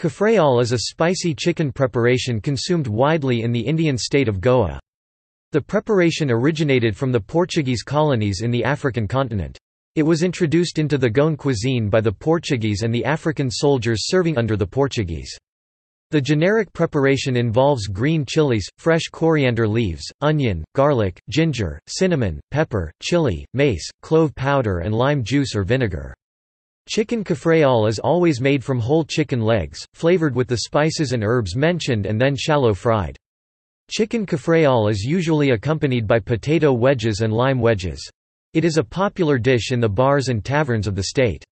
Cafreal is a spicy chicken preparation consumed widely in the Indian state of Goa. The preparation originated from the Portuguese colonies in the African continent. It was introduced into the Goan cuisine by the Portuguese and the African soldiers serving under the Portuguese. The generic preparation involves green chilies, fresh coriander leaves, onion, garlic, ginger, cinnamon, pepper, chili, mace, clove powder and lime juice or vinegar. Chicken Cafreal is always made from whole chicken legs, flavored with the spices and herbs mentioned and then shallow fried. Chicken Cafreal is usually accompanied by potato wedges and lime wedges. It is a popular dish in the bars and taverns of the state.